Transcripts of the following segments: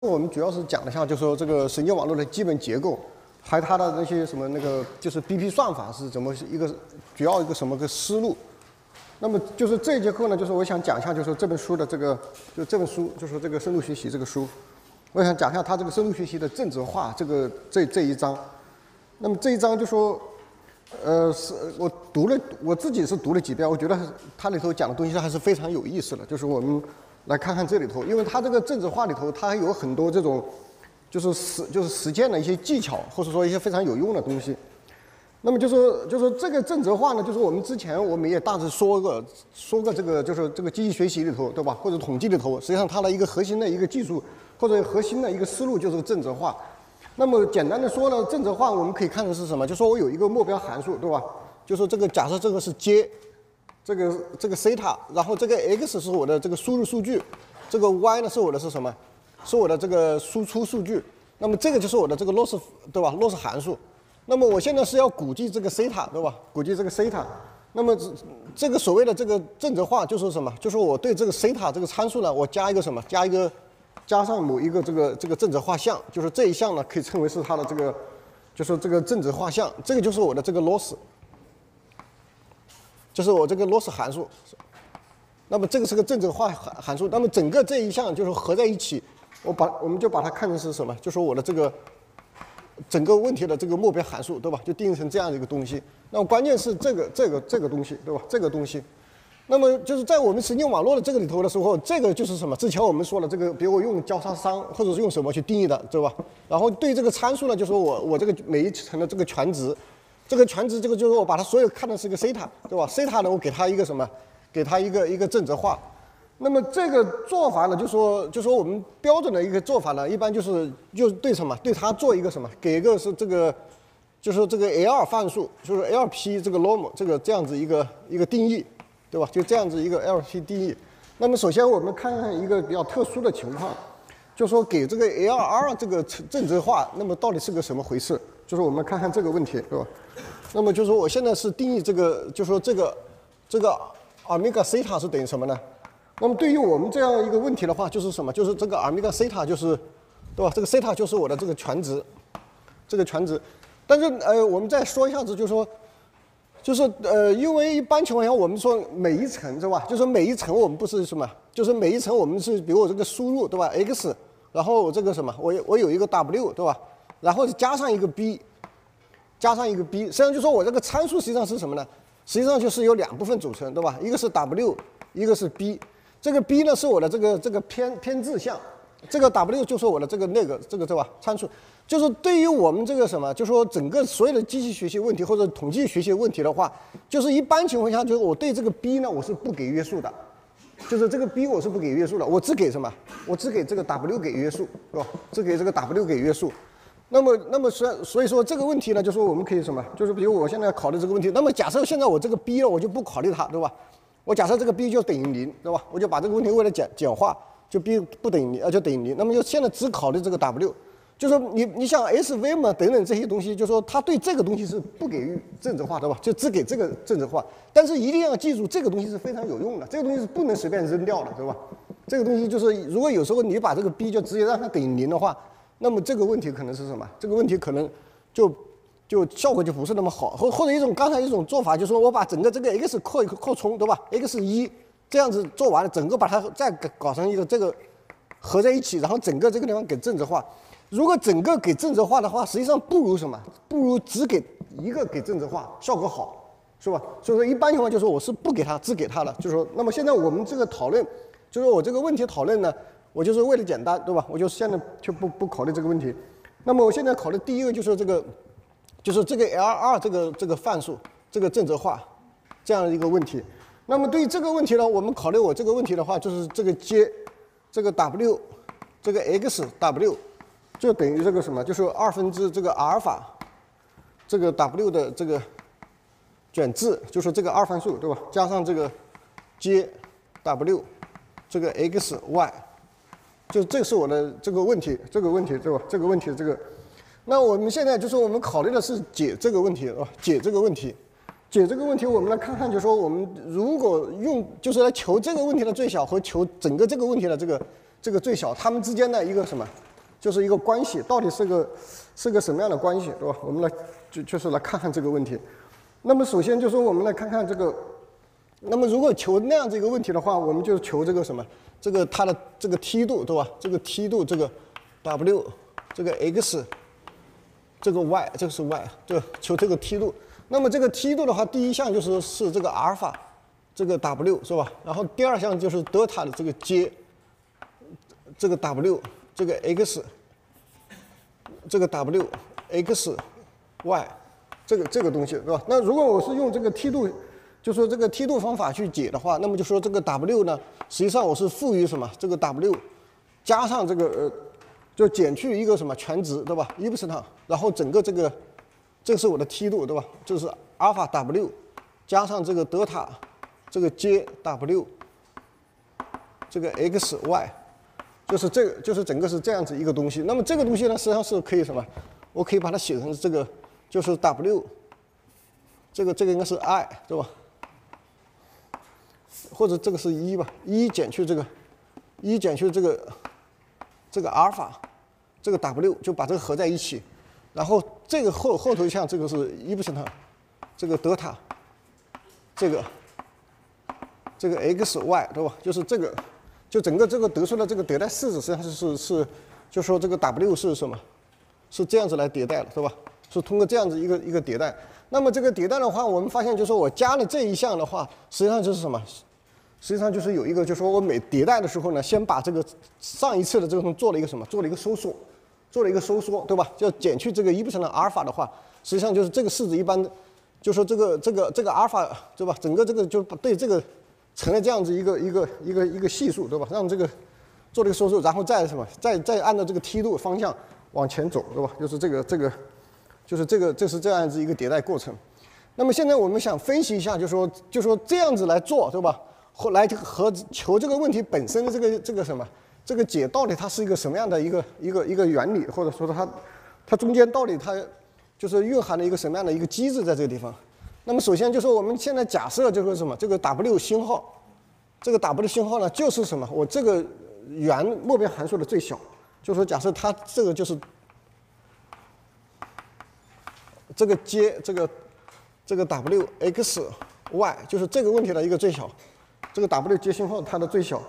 我们主要是讲了一下，就是说这个神经网络的基本结构，还有它的那些什么那个就是 BP 算法是怎么一个主要一个什么个思路。那么就是这一节课呢，就是我想讲一下，就是这本书的这个就这本书就是这个深度学习这个书，我想讲一下它这个深度学习的正则化这个这这一章。那么这一章就说，呃，是我读了我自己是读了几遍，我觉得它里头讲的东西还是非常有意思的，就是我们。来看看这里头，因为它这个政治化里头，它还有很多这种，就是实就是实践的一些技巧，或者说一些非常有用的东西。那么就说就说这个政治化呢，就是我们之前我们也大致说过说过这个就是这个机器学习里头，对吧？或者统计里头，实际上它的一个核心的一个技术或者核心的一个思路就是政治化。那么简单的说呢，政治化我们可以看成是什么？就说我有一个目标函数，对吧？就说这个假设这个是 J。这个这个西塔，然后这个 x 是我的这个输入数据，这个 y 呢是我的是什么？是我的这个输出数据。那么这个就是我的这个 loss，对吧？loss 函数。那么我现在是要估计这个西塔，对吧？估计这个西塔。那么这这个所谓的这个正则化就是什么？就是我对这个西塔这个参数呢，我加一个什么？加一个加上某一个这个这个正则化项，就是这一项呢可以称为是它的这个，就是这个正则化项。这个就是我的这个 loss。就是我这个 loss 函数，那么这个是个正则化函函数，那么整个这一项就是合在一起，我把我们就把它看成是什么？就说我的这个整个问题的这个目标函数，对吧？就定义成这样的一个东西。那么关键是这个这个这个东西，对吧？这个东西，那么就是在我们神经网络的这个里头的时候，这个就是什么？之前我们说了这个，比如我用交叉商或者是用什么去定义的，对吧？然后对这个参数呢，就说我我这个每一层的这个全值。这个全值，这个就是我把它所有看的是一个西塔，对吧？西塔呢，我给它一个什么？给它一个一个正则化。那么这个做法呢，就说就说我们标准的一个做法呢，一般就是就对什么？对它做一个什么？给一个是这个，就是这个 L 二范数，就是 LP 这个 norm 这个这样子一个一个定义，对吧？就这样子一个 LP 定义。那么首先我们看看一个比较特殊的情况，就说给这个 LR 这个正则化，那么到底是个什么回事？就是我们看看这个问题，对吧？那么就是说，我现在是定义这个，就说这个这个阿米伽西塔是等于什么呢？那么对于我们这样一个问题的话，就是什么？就是这个阿米伽西塔就是，对吧？这个西塔就是我的这个全值，这个全值。但是呃，我们再说一下子，就是说，就是呃，因为一般情况下，我们说每一层，对吧？就是每一层我们不是什么？就是每一层我们是，比如我这个输入，对吧？x，然后这个什么？我我有一个 w，对吧？然后加上一个 b，加上一个 b，实际上就说我这个参数实际上是什么呢？实际上就是由两部分组成，对吧？一个是 w，一个是 b。这个 b 呢是我的这个这个偏偏置项，这个 w 就是我的这个那个这个对吧？参数就是对于我们这个什么，就说整个所有的机器学习问题或者统计学习问题的话，就是一般情况下就是我对这个 b 呢我是不给约束的，就是这个 b 我是不给约束的，我只给什么？我只给这个 w 给约束，是吧？只给这个 w 给约束。那么，那么所所以说这个问题呢，就说我们可以什么？就是比如我现在考虑这个问题，那么假设现在我这个 b 了，我就不考虑它，对吧？我假设这个 b 就等于零，对吧？我就把这个问题为了简简化，就 b 不等于零，呃，就等于零。那么就现在只考虑这个 w，就说你你像 SV 嘛等等这些东西，就说它对这个东西是不给予正则化，对吧？就只给这个正则化。但是一定要记住，这个东西是非常有用的，这个东西是不能随便扔掉的，对吧？这个东西就是如果有时候你把这个 b 就直接让它等于零的话。那么这个问题可能是什么？这个问题可能就就效果就不是那么好，或或者一种刚才一种做法，就是说我把整个这个 x 扩扩充，对吧？x 一这样子做完了，整个把它再搞成一个这个合在一起，然后整个这个地方给正则化。如果整个给正则化的话，实际上不如什么？不如只给一个给正则化，效果好，是吧？所以说一般情况就是说我是不给它，只给它了。就是说，那么现在我们这个讨论，就是我这个问题讨论呢。我就是为了简单，对吧？我就现在就不不考虑这个问题。那么我现在考虑第一个就是这个，就是这个 L 二这个这个范数这个正则化这样一个问题。那么对于这个问题呢，我们考虑我这个问题的话，就是这个 J 这个 W 这个 X W 就等于这个什么？就是二分之这个阿尔法这个 W 的这个卷质，就是这个二范数，对吧？加上这个 J W 这个 X Y。就这是我的这个问题，这个问题对吧？这个问题这个，那我们现在就说我们考虑的是解这个问题啊，解这个问题，解这个问题，我们来看看，就说我们如果用就是来求这个问题的最小和求整个这个问题的这个这个最小，它们之间的一个什么就是一个关系，到底是个是个什么样的关系，对吧？我们来就就是来看看这个问题。那么首先就说我们来看看这个，那么如果求那样子一个问题的话，我们就求这个什么？这个它的这个梯度，对吧？这个梯度这个 w，这个 x，这个 y，这个是 y，对，求这个梯度。那么这个梯度的话，第一项就是是这个阿尔法，这个 w 是吧？然后第二项就是德尔塔的这个阶，这个 w，这个 x，这个 w x y，这个这个东西是吧？那如果我是用这个梯度，就说这个梯度方法去解的话，那么就说这个 w 呢，实际上我是赋予什么？这个 w 加上这个呃，就减去一个什么全值，对吧？伊普西坦，然后整个这个。这是我的梯度，对吧？就是阿尔法 w 加上这个德塔，这个 j w，这个 x y，就是这个，就是整个是这样子一个东西。那么这个东西呢，实际上是可以什么？我可以把它写成这个，就是 w，这个这个应该是 i，对吧？或者这个是一吧？一减去这个，一减去这个，这个阿尔法，这个 w 就把这个合在一起。然后这个后后头一项这个是伊布森特，这个德塔，这个这个 x y 对吧？就是这个，就整个这个得出的这个迭代式子实际上是是是，就说这个 w 是什么？是这样子来迭代的，对吧？是通过这样子一个一个迭代。那么这个迭代的话，我们发现就是说我加了这一项的话，实际上就是什么？实际上就是有一个，就是说我每迭代的时候呢，先把这个上一次的这个东西做了一个什么？做了一个收缩。做了一个收缩，对吧？就减去这个一不成的阿尔法的话，实际上就是这个式子一般，就说这个这个这个阿尔法，对吧？整个这个就对这个成了这样子一个一个一个一个系数，对吧？让这个做了一个收缩，然后再什么？再再按照这个梯度方向往前走，对吧？就是这个这个，就是这个这是这样子一个迭代过程。那么现在我们想分析一下，就说就说这样子来做，对吧？后来就和求这个问题本身的这个这个什么？这个解到底它是一个什么样的一个一个一个原理，或者说它它中间到底它就是蕴含了一个什么样的一个机制在这个地方？那么首先就是我们现在假设就是什么？这个 W 星号，这个 W 星号呢就是什么？我这个原目标函数的最小，就是说假设它这个就是这个接这个这个 W X Y 就是这个问题的一个最小，这个 W 接信号它的最小。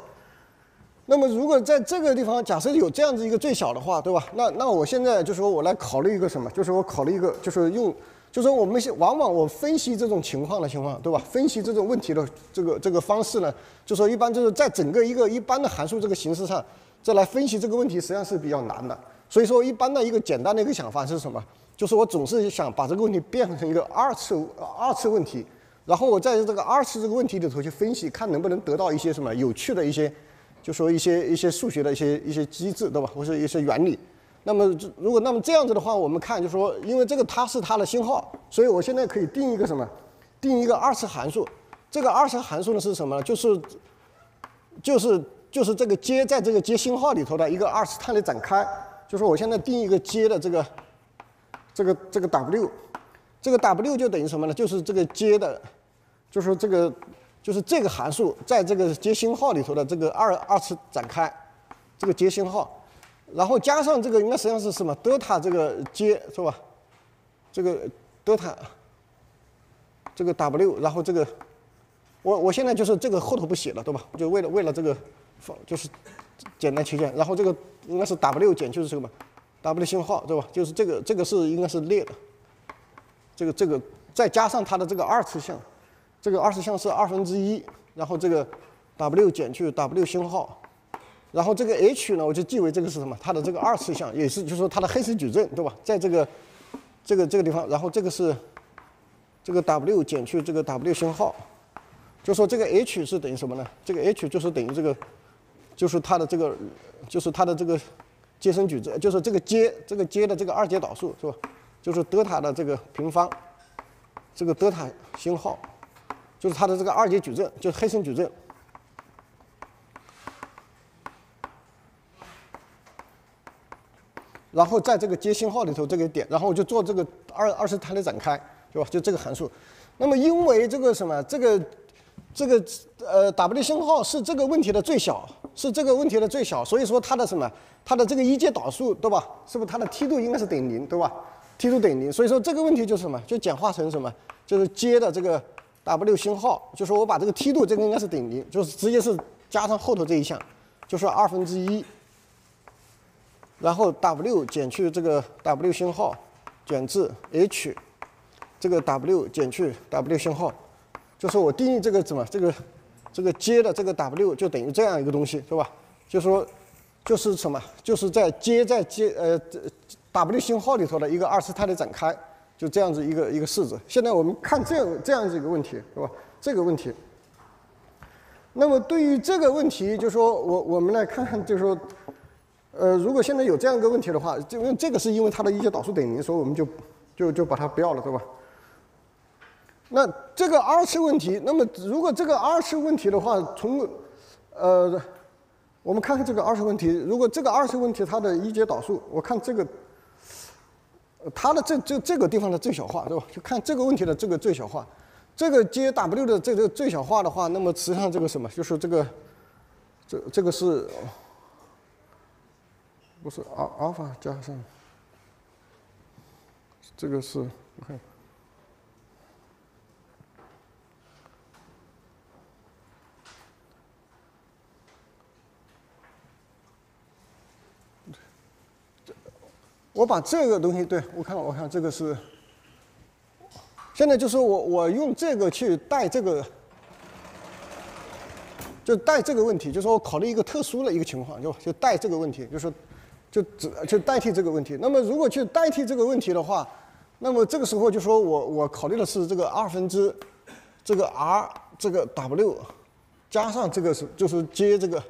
那么，如果在这个地方假设有这样子一个最小的话，对吧？那那我现在就说我来考虑一个什么？就是我考虑一个，就是用，就是我们往往我分析这种情况的情况，对吧？分析这种问题的这个这个方式呢，就说一般就是在整个一个一般的函数这个形式上，再来分析这个问题实际上是比较难的。所以说，一般的一个简单的一个想法是什么？就是我总是想把这个问题变成一个二次二次问题，然后我在这个二次这个问题里头去分析，看能不能得到一些什么有趣的一些。就说一些一些数学的一些一些机制，对吧？或者一些原理。那么，如果那么这样子的话，我们看，就说因为这个它是它的星号，所以我现在可以定一个什么？定一个二次函数。这个二次函数呢是什么？就是就是就是这个阶在这个阶星号里头的一个二次它的展开。就说我现在定一个阶的这个这个这个 w，这个 w 就等于什么呢？就是这个阶的，就是这个。就是这个函数在这个接星号里头的这个二二次展开，这个接星号，然后加上这个应该实际上是什么德塔这个接是吧？这个德塔这个 w，然后这个我我现在就是这个后头不写了对吧？就为了为了这个方就是简单起见，然后这个应该是 w 减去是什么 w 星号对吧？就是这个这个是应该是列的，这个这个再加上它的这个二次项。这个二次项是二分之一，然后这个 w 减去 w 星号，然后这个 h 呢，我就记为这个是什么？它的这个二次项，也是就是说它的黑森矩阵，对吧？在这个这个这个地方，然后这个是这个 w 减去这个 w 星号，就说这个 h 是等于什么呢？这个 h 就是等于这个，就是它的这个，就是它的这个阶升矩阵，就是这个阶这个阶的这个二阶导数，是吧？就是德塔的这个平方，这个德塔星号。就是它的这个二阶矩阵，就是黑森矩阵，然后在这个接信号里头这个点，然后我就做这个二二次态的展开，对吧？就这个函数。那么因为这个什么，这个这个呃 w 星号是这个问题的最小，是这个问题的最小，所以说它的什么，它的这个一阶导数，对吧？是不是它的梯度应该是等于零，对吧？梯度等于零，所以说这个问题就是什么，就简化成什么，就是接的这个 w 星号，就说我把这个梯度这个应该是等于零，就是直接是加上后头这一项，就是二分之一，然后 w 减去这个 w 星号减至 h，这个 w 减去 w 星号，就是我定义这个怎么这个。这个接的这个 w 就等于这样一个东西，是吧？就说就是什么？就是在接在接呃 w 星号里头的一个二次态的展开，就这样子一个一个式子。现在我们看这样这样子一个问题，是吧？这个问题。那么对于这个问题，就说我我们来看看，就说呃，如果现在有这样一个问题的话，就因为这个是因为它的一阶导数等于零，所以我们就就就把它不要了，对吧？那这个二次问题，那么如果这个二次问题的话，从呃，我们看看这个二次问题，如果这个二次问题它的一阶导数，我看这个，它的这这这个地方的最小化，对吧？就看这个问题的这个最小化，这个 JW 的这个最小化的话，那么实际上这个什么，就是这个，这这个是，不是阿阿尔法加上，这个是我看。我把这个东西，对我看，我看这个是，现在就是我我用这个去带这个，就带这个问题，就是我考虑一个特殊的一个情况，就就带这个问题，就是就只就代替这个问题。那么如果去代替这个问题的话，那么这个时候就说我我考虑的是这个二分之这个 r 这个 w 加上这个是就是接这个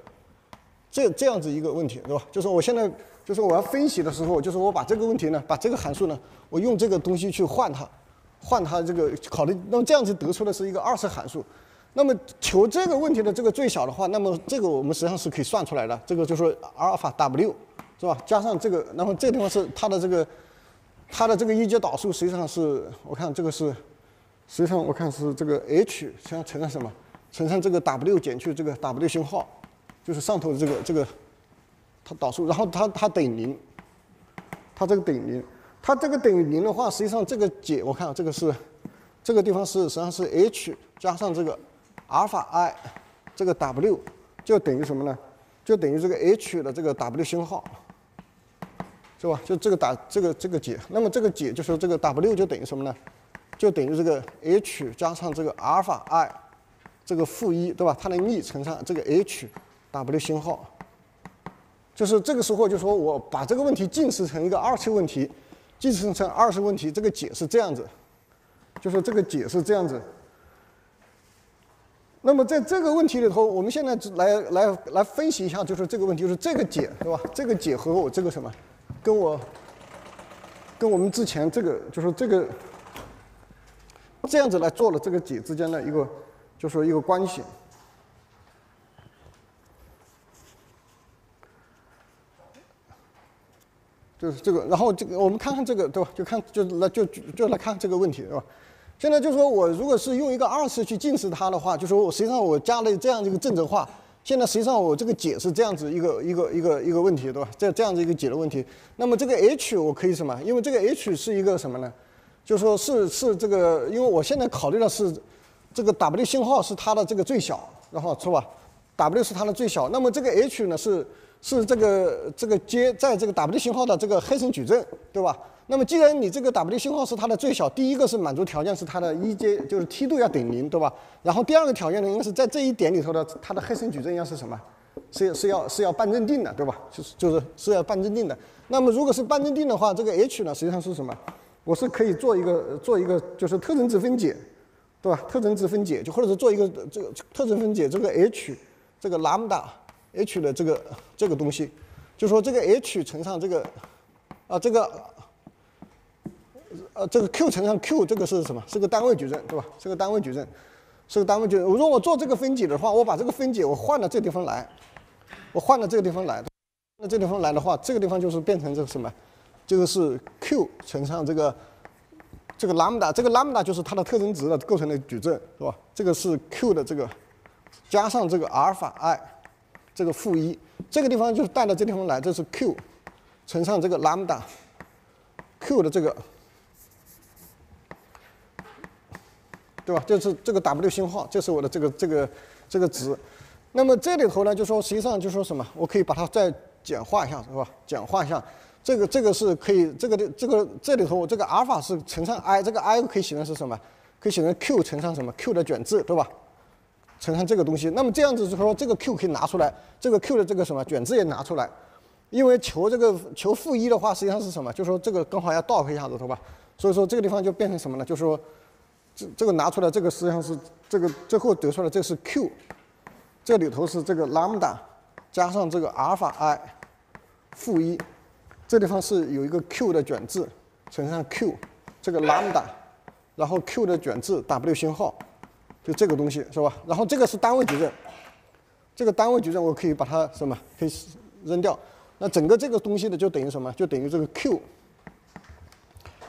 这这样子一个问题，对吧？就是我现在。就是我要分析的时候，就是我把这个问题呢，把这个函数呢，我用这个东西去换它，换它这个考虑，那么这样子得出的是一个二次函数。那么求这个问题的这个最小的话，那么这个我们实际上是可以算出来的。这个就是阿尔法 w 是吧？加上这个，然后这地方是它的这个它的这个一阶导数，实际上是我看这个是实际上我看是这个 h 实际上乘上什么？乘上这个 w 减去这个 w 星号，就是上头的这个这个。它导数，然后它它等于零，它这个等于零，它这个等于零的话，实际上这个解，我看这个是，这个地方是实际上是 h 加上这个阿尔法 i，这个 w 就等于什么呢？就等于这个 h 的这个 w 星号，是吧？就这个打这个这个解，那么这个解就是这个 w 就等于什么呢？就等于这个 h 加上这个阿尔法 i，这个负一，对吧？它的幂乘上这个 h w 星号。就是这个时候，就说我把这个问题近似成一个二次问题，近似成二次问题，这个解是这样子，就说这个解是这样子。那么在这个问题里头，我们现在来来来分析一下，就是这个问题，就是这个解，对吧？这个解和我这个什么，跟我跟我们之前这个，就是这个这样子来做了这个解之间的一个，就说一个关系。就是这个，然后这个我们看看这个，对吧？就看就来就就来看这个问题，对吧？现在就说我如果是用一个二次去近似它的话，就说我实际上我加了这样一个正则化，现在实际上我这个解是这样子一个一个一个一个问题，对吧？这这样子一个解的问题。那么这个 h 我可以什么？因为这个 h 是一个什么呢？就说是是这个，因为我现在考虑的是这个 w 信号是它的这个最小，然后是吧？w 是它的最小，那么这个 h 呢是。是这个这个接在这个 W 信号的这个黑森矩阵，对吧？那么既然你这个 W 信号是它的最小，第一个是满足条件是它的一阶就是梯度要等零，对吧？然后第二个条件呢，应该是在这一点里头的它的黑森矩阵要是什么？是是要是要半正定的，对吧？就是就是是要半正定的。那么如果是半正定的话，这个 H 呢实际上是什么？我是可以做一个做一个就是特征值分解，对吧？特征值分解就或者是做一个这个特征分解这个 H 这个 lambda。H 的这个这个东西，就说这个 h 乘上这个啊这个呃这个 q 乘上 q 这个是什么？是个单位矩阵，对吧？是个单位矩阵，是个单位矩阵。如果我做这个分解的话，我把这个分解我换到这地方来，我换到这个地方来，那这地方来的话，这个地方就是变成这个什么？这个是 q 乘上这个这个 lambda，这个 lambda 就是它的特征值的构成的矩阵，是吧？这个是 q 的这个加上这个阿尔法 i。这个负一，这个地方就是带到这地方来，这是 q 乘上这个 lambda q 的这个，对吧？就是这个 w 星号，这是我的这个这个这个值。那么这里头呢，就说实际上就说什么？我可以把它再简化一下，是吧？简化一下，这个这个是可以，这个这个这里头我这个阿尔法是乘上 i，这个 i 可以写成是什么？可以写成 q 乘上什么 q 的卷质，对吧？乘上这个东西，那么这样子就是说这个 q 可以拿出来，这个 q 的这个什么卷质也拿出来，因为求这个求负一的话，实际上是什么？就是说这个刚好要倒回一下子，对吧？所以说这个地方就变成什么呢？就是说这这个拿出来，这个实际上是这个最后得出来这是 q，这里头是这个 lambda 加上这个阿尔法 i 负一，这地方是有一个 q 的卷质乘上 q 这个 lambda。然后 q 的卷质 w 星号，就这个东西是吧？然后这个是单位矩阵，这个单位矩阵我可以把它什么可以扔掉。那整个这个东西呢，就等于什么？就等于这个 q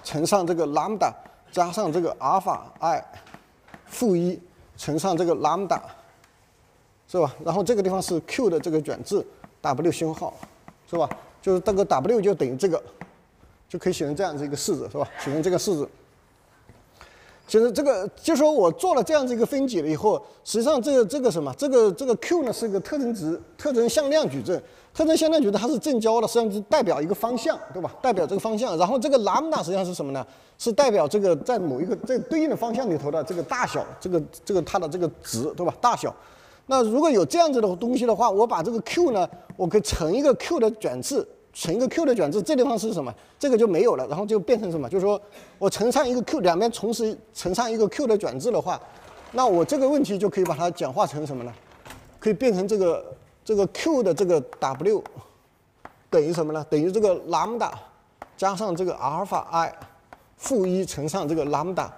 乘上这个 lambda 加上这个阿尔法 i 负一乘上这个 lambda，是吧？然后这个地方是 q 的这个卷质 w 星号，是吧？就是这个 w 就等于这个，就可以写成这样子一个式子，是吧？写成这个式子。其实这个就说我做了这样子一个分解了以后，实际上这个这个什么，这个这个 q 呢是一个特征值、特征向量矩阵，特征向量矩阵它是正交的，实际上是代表一个方向，对吧？代表这个方向。然后这个 lambda 实际上是什么呢？是代表这个在某一个这对应的方向里头的这个大小，这个这个它的这个值，对吧？大小。那如果有这样子的东西的话，我把这个 q 呢，我可以乘一个 q 的卷质。乘一个 q 的卷质，这地方是什么？这个就没有了，然后就变成什么？就是说我乘上一个 q，两边同时乘上一个 q 的卷质的话，那我这个问题就可以把它简化成什么呢？可以变成这个这个 q 的这个 w 等于什么呢？等于这个 lambda 加上这个阿尔法 i 负一乘上这个 lambda，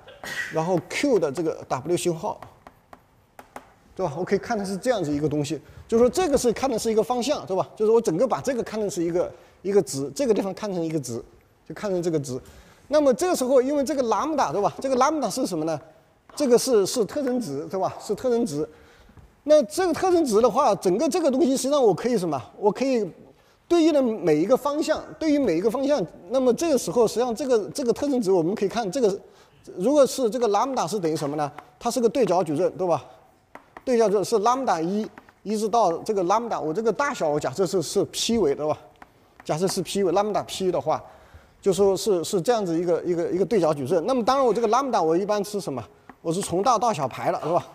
然后 q 的这个 w 星号，对吧？我可以看的是这样子一个东西。就是说这个是看的是一个方向，对吧？就是我整个把这个看成是一个一个值，这个地方看成一个值，就看成这个值。那么这个时候，因为这个 lambda，对吧？这个 lambda 是什么呢？这个是是特征值，对吧？是特征值。那这个特征值的话，整个这个东西实际上我可以什么？我可以对应的每一个方向，对于每一个方向。那么这个时候，实际上这个这个特征值，我们可以看这个，如果是这个 lambda 是等于什么呢？它是个对角矩阵，对吧？对角矩阵是 lambda 一。一直到这个 lambda，我这个大小我假设是是 p 维对吧？假设是 p 维 lambda p 的话，就说是是这样子一个一个一个对角矩阵。那么当然我这个 lambda 我一般是什么？我是从大到小排了，是吧？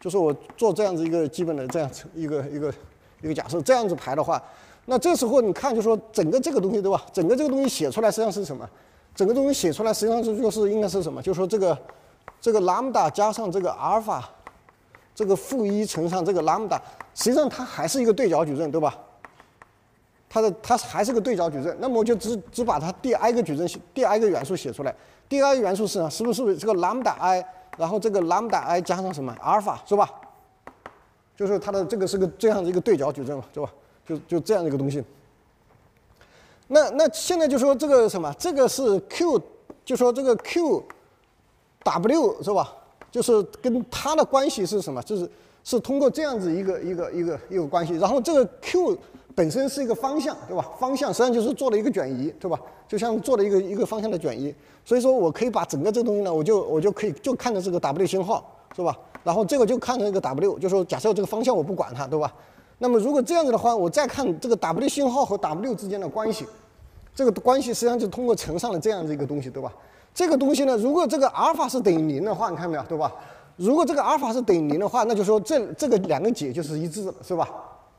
就是我做这样子一个基本的这样子一个一个一个假设，这样子排的话，那这时候你看就说整个这个东西对吧？整个这个东西写出来实际上是什么？整个东西写出来实际上是就是应该是什么？就是说这个这个 lambda 加上这个阿尔法。这个负一乘上这个 lambda，实际上它还是一个对角矩阵，对吧？它的它还是个对角矩阵，那么我就只只把它第 i 个矩阵第 i 个元素写出来。第 i 个元素是呢，是不是这个 lambda i，然后这个 lambda i 加上什么阿尔法，是吧？就是它的这个是个这样的一个对角矩阵嘛，对吧？就就这样一个东西。那那现在就说这个什么，这个是 q，就说这个 q w 是吧？就是跟它的关系是什么？就是是通过这样子一个一个一个一个关系，然后这个 q 本身是一个方向，对吧？方向实际上就是做了一个转移，对吧？就像做了一个一个方向的转移，所以说我可以把整个这东西呢，我就我就可以就看着这个 w 星号，是吧？然后这个就看成一个 w，就说假设这个方向我不管它，对吧？那么如果这样子的话，我再看这个 w 星号和 w 之间的关系，这个关系实际上就通过乘上了这样子一个东西，对吧？这个东西呢，如果这个阿尔法是等于零的话，你看没有，对吧？如果这个阿尔法是等于零的话，那就说这这个两个解就是一致的，是吧？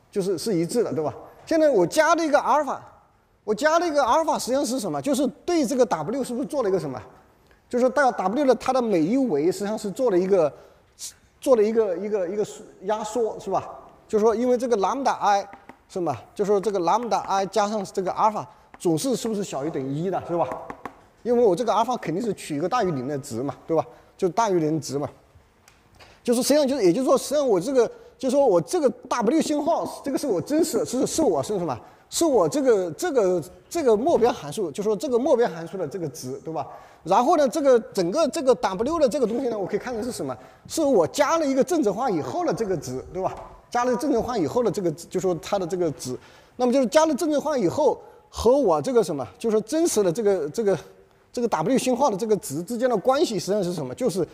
就是是一致的，对吧？现在我加了一个阿尔法，我加了一个阿尔法，实际上是什么？就是对这个 w 是不是做了一个什么？就是到 w 的它的每一维实际上是做了一个做了一个一个一个压缩，是吧？就是说，因为这个 lambda i 是吧？就是说这个 lambda i 加上这个阿尔法总是是不是小于等于一的，是吧？因为我这个阿尔法肯定是取一个大于零的值嘛，对吧？就大于零值嘛。就是实际上就是也就是说，实际上我这个就说我这个 w 星号，这个是我真实是是我是什么？是我这个这个这个目标函数，就说这个目标函数的这个值，对吧？然后呢，这个整个这个 W 的这个东西呢，我可以看成是什么？是我加了一个正则化以后的这个值，对吧？加了正则化以后的这个，就说它的这个值，那么就是加了正则化以后和我这个什么，就说真实的这个这个这个 W 星号的这个值之间的关系实际上是什么？就是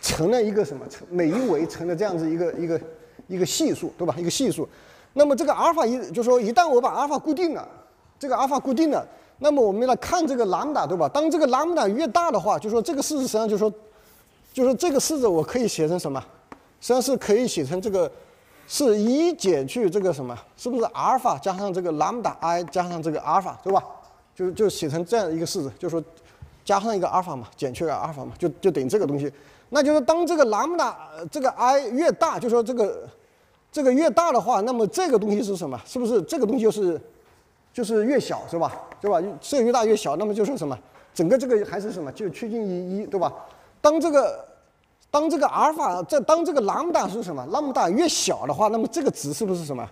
成了一个什么？成每一维成了这样子一个一个一个系数，对吧？一个系数。那么这个阿尔法一，就说一旦我把阿尔法固定了，这个阿尔法固定了。那么我们来看这个兰姆达，对吧？当这个兰姆达越大的话，就说这个式子实际上就说，就是这个式子我可以写成什么？实际上是可以写成这个是一减去这个什么？是不是阿尔法加上这个兰姆达 i 加上这个阿尔法，对吧？就就写成这样一个式子，就说加上一个阿尔法嘛，减去个阿尔法嘛，就就等于这个东西。那就是当这个兰姆达这个 i 越大，就说这个这个越大的话，那么这个东西是什么？是不是这个东西就是？就是越小是吧？对吧？这越大越小，那么就是什么？整个这个还是什么？就趋近于一，对吧？当这个当这个阿尔法在当这个兰姆达是什么？兰姆达越小的话，那么这个值是不是什么？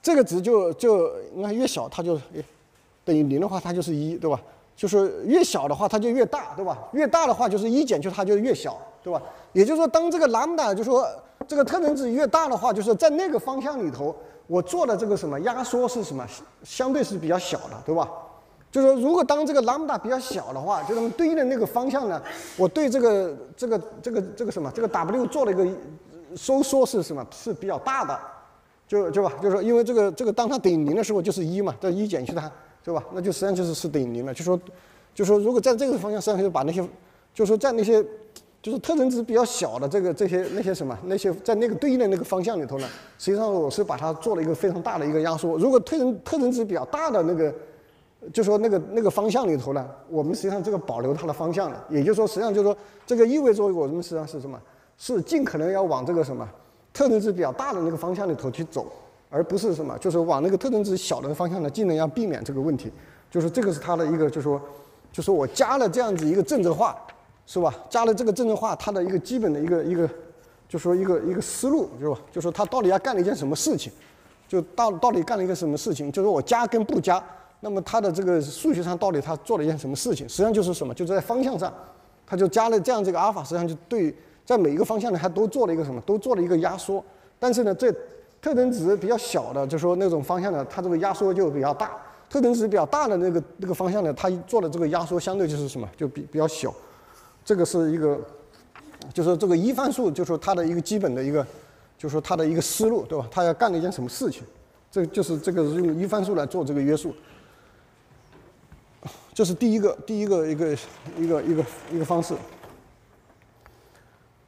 这个值就就你看越小，它就等于零的话，它就是一，对吧？就是越小的话，它就越大，对吧？越大的话就是一减去它就越小，对吧？也就是说，当这个兰姆达就说这个特征值越大的话，就是在那个方向里头。我做的这个什么压缩是什么？相对是比较小的，对吧？就是说，如果当这个 lambda 比较小的话，就是对应的那个方向呢，我对这个这个这个这个什么这个 w 做了一个收缩是什么？是比较大的，就就吧？就是说，因为这个这个当它等于零的时候就是一嘛，这一减去它，对吧？那就实际上就是是等于零了。就说就说，如果在这个方向实际上就把那些，就说在那些。就是特征值比较小的这个这些那些什么那些在那个对应的那个方向里头呢，实际上我是把它做了一个非常大的一个压缩。如果特征特征值比较大的那个，就说那个那个方向里头呢，我们实际上这个保留它的方向了。也就是说，实际上就是说这个意味着我们实际上是什么？是尽可能要往这个什么特征值比较大的那个方向里头去走，而不是什么就是往那个特征值小的方向呢，尽量要避免这个问题。就是这个是它的一个，就是说，就是我加了这样子一个正则化。是吧？加了这个正正化，它的一个基本的一个一个，就说一个一个思路，是吧？就说他到底要干了一件什么事情，就到到底干了一个什么事情？就是我加跟不加，那么它的这个数学上到底他做了一件什么事情？实际上就是什么？就是在方向上，他就加了这样这个阿尔法，实际上就对在每一个方向呢，它都做了一个什么？都做了一个压缩。但是呢，这特征值比较小的，就说那种方向呢，它这个压缩就比较大；特征值比较大的那个那个方向呢，它做的这个压缩相对就是什么？就比比较小。这个是一个，就是这个一范数，就是它的一个基本的一个，就是它的一个思路，对吧？它要干了一件什么事情？这就是这个用一范数来做这个约束。这是第一个，第一个一个一个一个一个方式。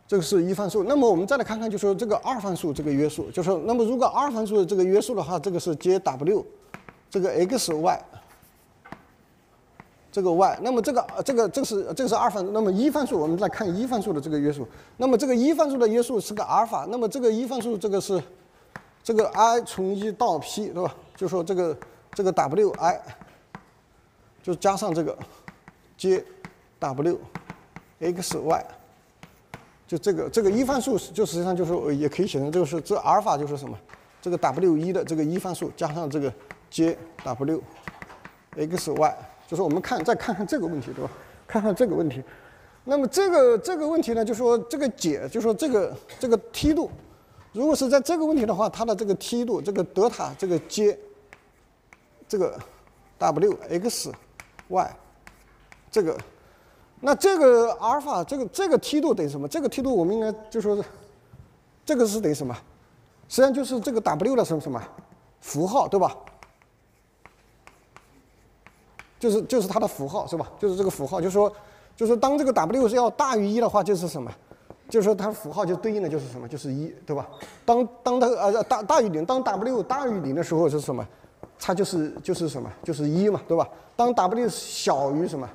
这个是一范数。那么我们再来看看，就说这个二范数这个约束，就是那么如果二范数的这个约束的话，这个是 J_W，这个 x_y。这个 y，那么这个这个这是这个是二范，那么一范数我们再看一范数的这个约束，那么这个一范数的约束是个阿尔法，那么这个一范数这个是这个 i 从一到 p 对吧？就说这个这个 wi 就加上这个 j_w x_y，就这个这个一范数就实际上就是也可以写成这个是这阿尔法就是什么？这个 w 一的这个一范数加上这个 j_w x_y。就是我们看，再看看这个问题，对吧？看看这个问题，那么这个这个问题呢，就说这个解，就说这个这个梯度，如果是在这个问题的话，它的这个梯度，这个德塔这个接，这个 w x y，这个，那这个阿尔法这个这个梯度等于什么？这个梯度我们应该就说是，这个是等于什么？实际上就是这个 w 的什么什么符号，对吧？就是就是它的符号是吧？就是这个符号，就是说，就是当这个 w 是要大于一的话，就是什么？就是说它符号就对应的就是什么？就是一，对吧？当当它呃大大于零，当 w 大于零的时候是什么？它就是就是什么？就是一嘛，对吧？当 w 小于什么？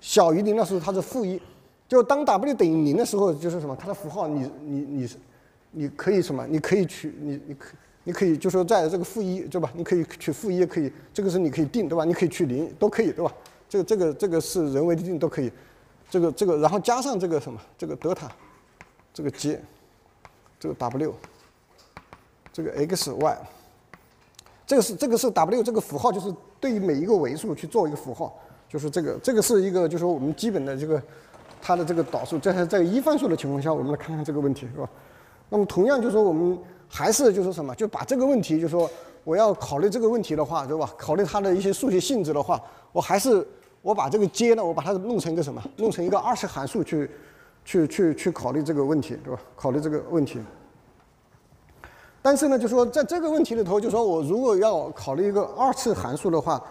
小于零的时候它是负一。就当 w 等于零的时候就是什么？它的符号你你你你可以什么？你可以取你你可。你可以就说在这个负一，对吧？你可以取负一，可以，这个是你可以定，对吧？你可以取零，都可以，对吧？这个这个这个是人为的定都可以，这个这个然后加上这个什么，这个德塔，这个 J，这个 W，这个 X Y，这个是这个是 W 这个符号，就是对于每一个维数去做一个符号，就是这个这个是一个就是说我们基本的这个它的这个导数，这是在一范数的情况下，我们来看看这个问题是吧？那么同样就是说我们还是就是什么，就把这个问题就是说我要考虑这个问题的话，对吧？考虑它的一些数学性质的话，我还是我把这个阶呢，我把它弄成一个什么？弄成一个二次函数去。去去去考虑这个问题，对吧？考虑这个问题。但是呢，就说在这个问题里头，就说我如果要考虑一个二次函数的话，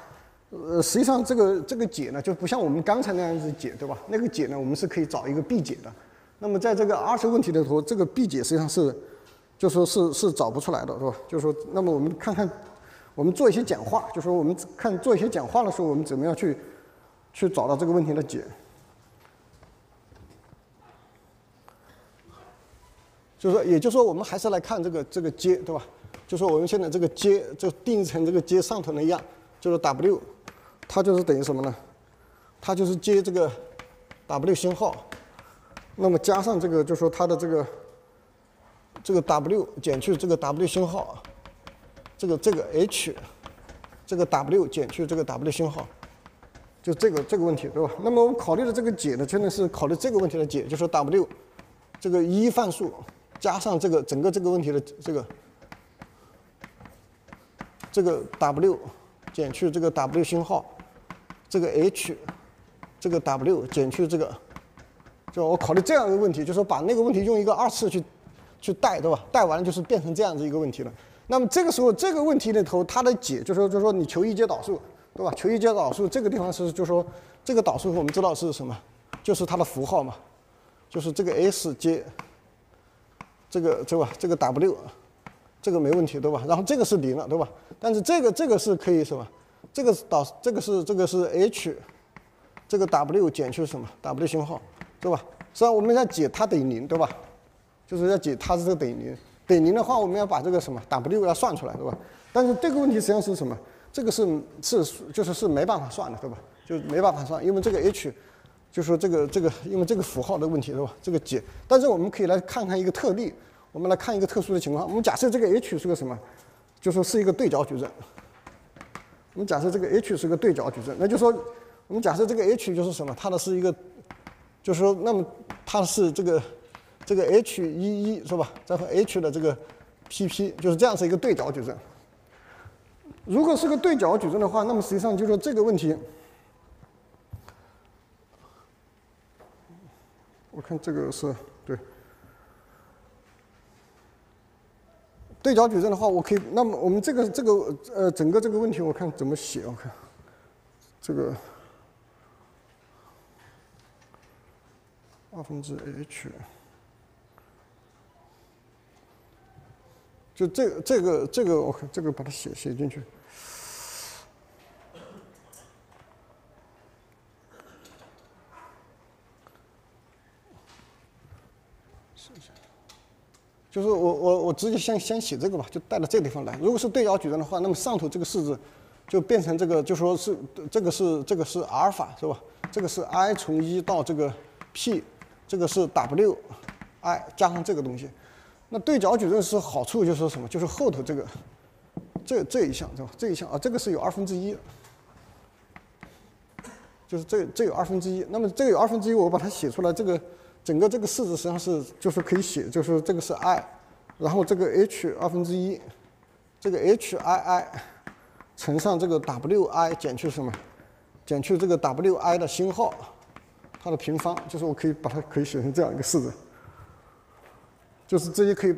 呃，实际上这个这个解呢，就不像我们刚才那样子解，对吧？那个解呢，我们是可以找一个 b 解的。那么在这个二次问题里头，这个 b 解实际上是，就说是是找不出来的，是吧？就说，那么我们看看，我们做一些简化，就说我们看做一些简化的时候，我们怎么样去去找到这个问题的解。就说，也就是说，我们还是来看这个这个阶，对吧？就是我们现在这个阶就定义成这个阶上头那样，就是 W，它就是等于什么呢？它就是接这个 W 星号，那么加上这个，就说它的这个这个 W 减去这个 W 星号，这个这个 H，这个 W 减去这个 W 星号，就这个这个问题，对吧？那么我们考虑的这个解呢，真的是考虑这个问题的解，就是 W 这个一范数。加上这个整个这个问题的这个这个 W 减去这个 W 星号，这个 H 这个 W 减去这个，就我考虑这样一个问题，就是说把那个问题用一个二次去去代，对吧？代完了就是变成这样子一个问题了。那么这个时候这个问题里头它的解，就是说就是说你求一阶导数，对吧？求一阶导数这个地方是就是说这个导数我们知道是什么？就是它的符号嘛，就是这个 S 接。这个对吧？这个 W，这个没问题对吧？然后这个是零了对吧？但是这个这个是可以什么？这个导这个是这个是 H，这个 W 减去什么 W 星号，对吧？实际上我们要解它等于零对吧？就是要解它是这个等于零，等于零的话，我们要把这个什么 W 要算出来对吧？但是这个问题实际上是什么？这个是是就是是没办法算的对吧？就没办法算，因为这个 H。就说这个这个，因为这个符号的问题，对吧？这个解，但是我们可以来看看一个特例，我们来看一个特殊的情况。我们假设这个 H 是个什么？就说是一个对角矩阵。我们假设这个 H 是个对角矩阵，那就说我们假设这个 H 就是什么？它的是一个，就是说，那么它是这个这个 H 一一是吧？再和 H 的这个 PP 就是这样是一个对角矩阵。如果是个对角矩阵的话，那么实际上就说这个问题。我看这个是对对角矩阵的话，我可以。那么我们这个这个呃，整个这个问题，我看怎么写？我看这个二分之 h，就这这个这个，我看这个把它写写进去。就是我我我直接先先写这个吧，就带到这个地方来。如果是对角矩阵的话，那么上头这个式子就变成这个，就说是这个是这个是阿尔法是吧？这个是 i 从一到这个 p，这个是 w i 加上这个东西。那对角矩阵是好处就是什么？就是后头这个这这一项是吧？这一项啊，这个是有二分之一，就是这这有二分之一。那么这个有二分之一，我把它写出来，这个。整个这个式子实际上是就是可以写，就是这个是 i，然后这个 h 二分之一，这个 h i i 乘上这个 w i 减去什么？减去这个 w i 的星号，它的平方，就是我可以把它可以写成这样一个式子，就是这些可以，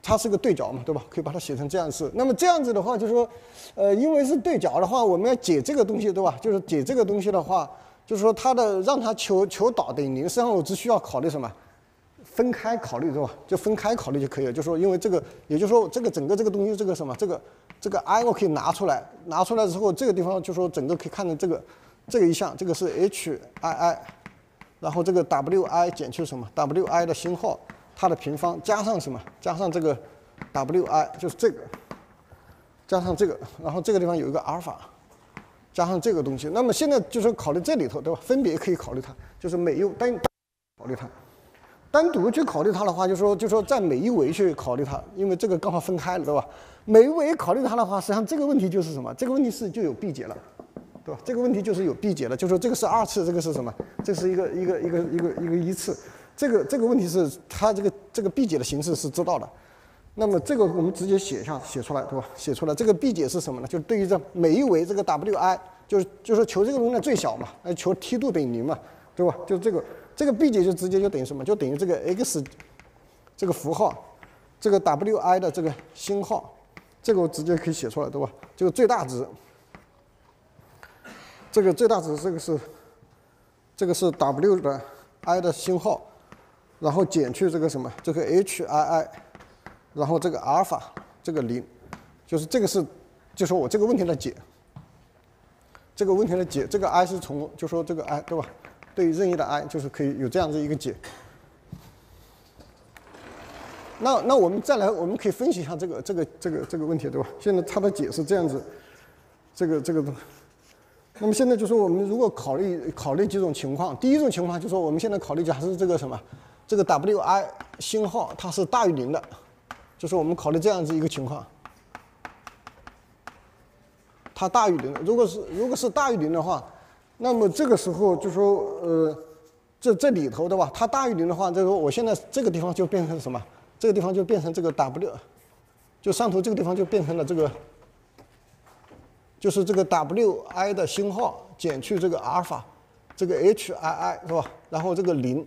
它是个对角嘛，对吧？可以把它写成这样式。那么这样子的话，就是说，呃，因为是对角的话，我们要解这个东西，对吧？就是解这个东西的话。就是说，它的让它求求导等于零，实际上我只需要考虑什么？分开考虑，对吧？就分开考虑就可以了。就说，因为这个，也就是说，这个整个这个东西，这个什么，这个这个 i 我可以拿出来，拿出来之后，这个地方就说整个可以看成这个这个一项，这个是 h i i，然后这个 w i 减去什么 w i 的星号，它的平方加上什么？加上这个 w i 就是这个，加上这个，然后这个地方有一个阿尔法。加上这个东西，那么现在就是考虑这里头，对吧？分别可以考虑它，就是每用单考虑它。单独去考虑它的话，就说就说在每一维去考虑它，因为这个刚好分开了，对吧？每一维考虑它的话，实际上这个问题就是什么？这个问题是就有闭解了，对吧？这个问题就是有闭解了，就说这个是二次，这个是什么？这是一个一个一个一个一个一次，这个这个问题是它这个这个 b 解的形式是知道的。那么这个我们直接写一下，写出来，对吧？写出来，这个 b 解是什么呢？就对于这每一维这个 wi，就是就是求这个容量最小嘛，哎，求梯度等于零嘛，对吧？就这个这个 b 解就直接就等于什么？就等于这个 x 这个符号，这个 wi 的这个星号，这个我直接可以写出来，对吧？这个最大值，这个最大值这个是这个是 w 的 i 的星号，然后减去这个什么？这个 h i i。然后这个阿尔法这个零，就是这个是，就说我这个问题的解，这个问题的解，这个 i 是从就说这个 i 对吧？对于任意的 i 就是可以有这样子一个解。那那我们再来，我们可以分析一下这个这个这个这个问题对吧？现在它的解是这样子，这个这个东，那么现在就说我们如果考虑考虑几种情况，第一种情况就说我们现在考虑假设这个什么，这个 wi 星号它是大于零的。就是我们考虑这样子一个情况，它大于零。如果是如果是大于零的话，那么这个时候就说呃，这这里头对吧？它大于零的话，就是说我现在这个地方就变成什么？这个地方就变成这个 w，就上头这个地方就变成了这个，就是这个 wi 的星号减去这个阿尔法，这个 hii 是吧？然后这个零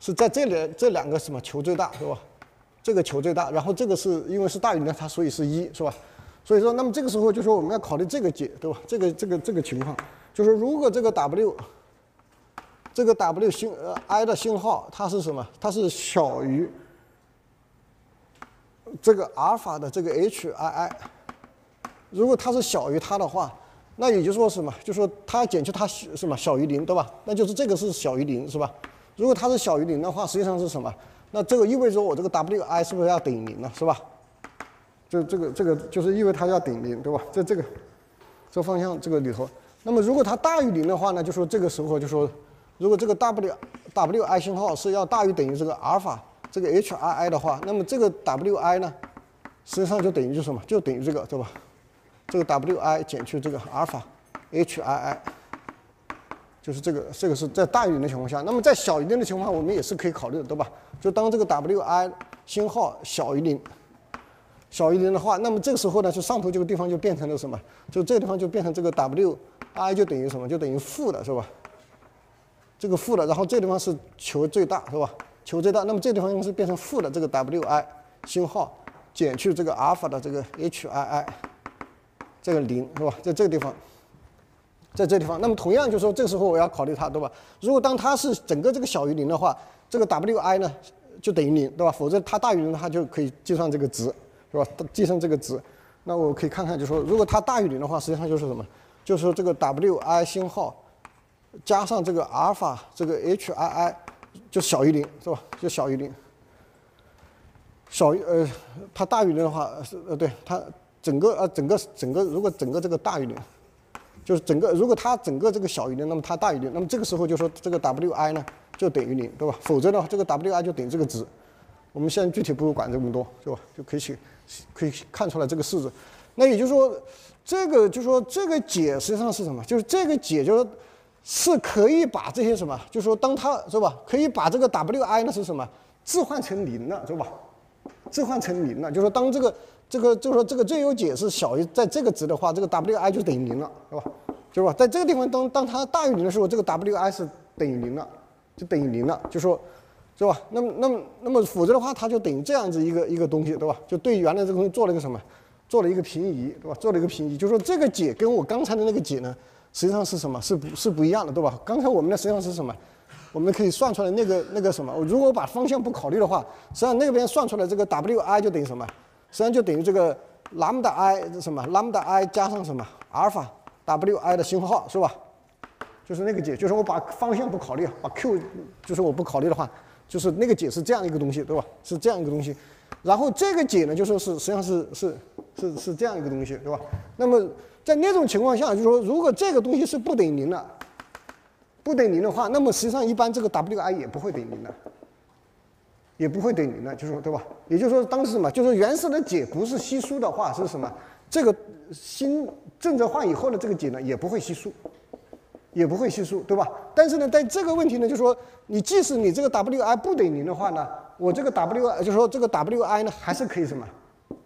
是在这里这两个什么求最大是吧？这个求最大，然后这个是因为是大于零，它所以是一是吧？所以说，那么这个时候就说我们要考虑这个解，对吧？这个这个这个情况，就是如果这个 w 这个 w 星呃 i 的信号它是什么？它是小于这个阿尔法的这个 h i i，如果它是小于它的话，那也就说什么？就说它减去它什么小于零，对吧？那就是这个是小于零，是吧？如果它是小于零的话，实际上是什么？那这个意味着我这个 wi 是不是要等于零了，是吧？就这个这个就是意味它要等于零，对吧？在这个这方向这个里头，那么如果它大于零的话呢，就说这个时候就说，如果这个 w wi 信号是要大于等于这个阿尔法这个 h i i 的话，那么这个 wi 呢，实际上就等于就什么？就等于这个，对吧？这个 wi 减去这个阿尔法 h i i。就是这个，这个是在大于零的情况下，那么在小于零的情况下，我们也是可以考虑的，对吧？就当这个 wi 星号小于零，小于零的话，那么这个时候呢，就上头这个地方就变成了什么？就这个地方就变成这个 wi 就等于什么？就等于负的，是吧？这个负的，然后这地方是求最大，是吧？求最大，那么这地方应该是变成负的这个 wi 星号减去这个阿尔法的这个 hii，这个零，是吧？在这个地方。在这地方，那么同样就是说，这个时候我要考虑它，对吧？如果当它是整个这个小于零的话，这个 wi 呢就等于零，对吧？否则它大于零，它就可以计算这个值，是吧？计算这个值，那我可以看看，就是说，如果它大于零的话，实际上就是什么？就是说这个 wi 星号加上这个阿尔法这个 hii 就小于零，是吧？就小于零。小于呃，它大于零的话是呃，对它整个呃整个整个如果整个这个大于零。就是整个，如果它整个这个小于零，那么它大于零，那么这个时候就说这个 wi 呢就等于零，对吧？否则的话，这个 wi 就等于这个值。我们现在具体不用管这么多，是吧？就可以去可以看出来这个式子。那也就是说，这个就说这个解实际上是什么？就是这个解就是是可以把这些什么，就是说当它是吧，可以把这个 wi 呢是什么置换成零了，是吧？置换成零了，就是说当这个。这个就是说，这个最优解是小于在这个值的话，这个 wi 就等于零了，是吧？就是吧？在这个地方，当当它大于零的时候，这个 wi 是等于零了，就等于零了，就说，是吧？那么，那么，那么，否则的话，它就等于这样子一个一个东西，对吧？就对原来这个东西做了一个什么？做了一个平移，对吧？做了一个平移，就说这个解跟我刚才的那个解呢，实际上是什么？是不是不一样的，对吧？刚才我们的实际上是什么？我们可以算出来那个那个什么？如果把方向不考虑的话，实际上那边算出来这个 wi 就等于什么？实际上就等于这个 lambda i 什么 lambda i 加上什么阿尔法 wi 的星号是吧？就是那个解，就是我把方向不考虑，把 q 就是我不考虑的话，就是那个解是这样一个东西，对吧？是这样一个东西。然后这个解呢，就说是实际上是是是是这样一个东西，对吧？那么在那种情况下，就是说如果这个东西是不等于零的，不等于零的话，那么实际上一般这个 wi 也不会等于零的。也不会等于零的，就是说对吧？也就是说当时什么，就是原始的解不是稀疏的话是什么？这个新正则化以后的这个解呢也不会稀疏，也不会稀疏，对吧？但是呢，在这个问题呢，就是说你即使你这个 wi 不等于零的话呢，我这个 wi 就是说这个 wi 呢还是可以什么